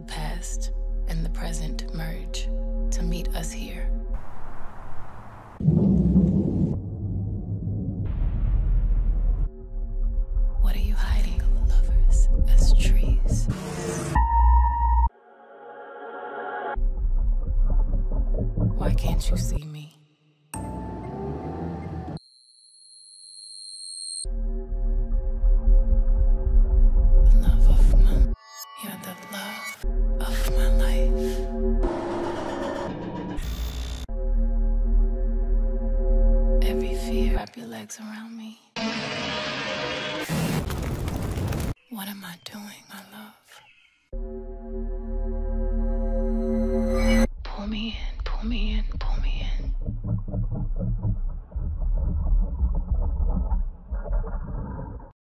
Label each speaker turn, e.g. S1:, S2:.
S1: past and the present merge to meet us here. What are you hiding, lovers, as trees? Why can't you see me? Fear, wrap your legs around me. What am I doing, my love?